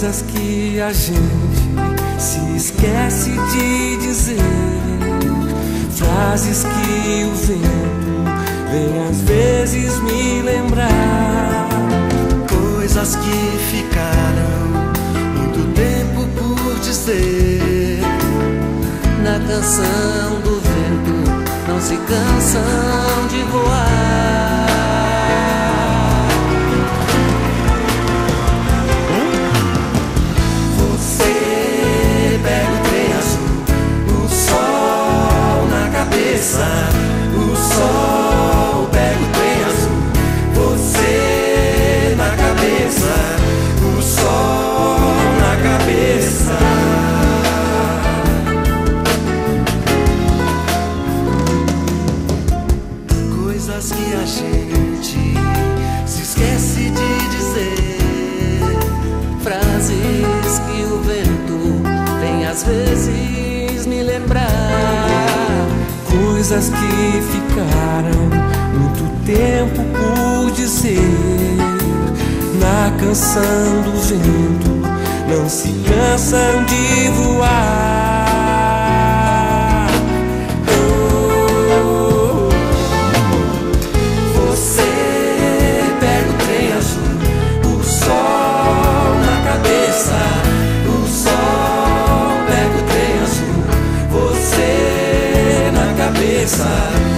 muita gente se esquece de dizer frases que o vento vem às vezes me lembrar. Coisas que ficaram muito tempo por dizer. Na canção do vento não se cansam de voar. O sol pega o trem azul, você na cabeça, o sol na cabeça. Coisas que a gente se esquece de dizer. Frases que o vento vem às vezes me lembrar. Coisas que ficaram muito tempo por dizer. Na canção do vento não se cansam de voar. Sol